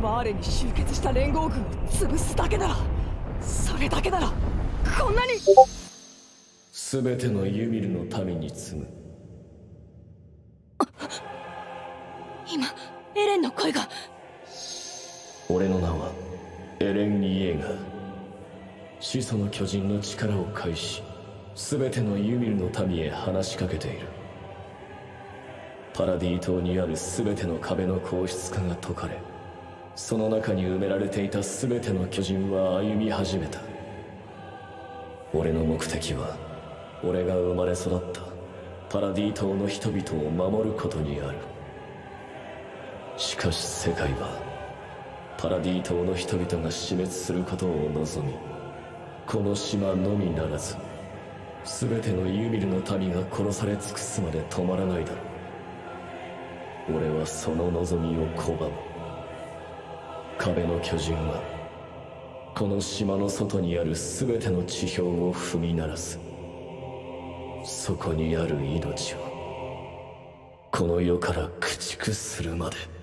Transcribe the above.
バーレに集結した連合軍を潰すだけならそれだけならこんなに全てのユミルの民に継ぐ今エレンの声が。俺の名はエレン・イエーガー。始祖の巨人の力を介し全てのユミルの民へ話しかけている。パラディ島にある全ての壁の硬質化が解かれその中に埋められていた全ての巨人は歩み始めた。俺の目的は俺が生まれ育ったパラディ島の人々を守ることにある。しかし世界はパラディ島の人々が死滅することを望みこの島のみならず全てのユミルの民が殺され尽くすまで止まらないだろう。俺はその望みを拒む。壁の巨人はこの島の外にある全ての地表を踏み鳴らす。そこにある命をこの世から駆逐するまで。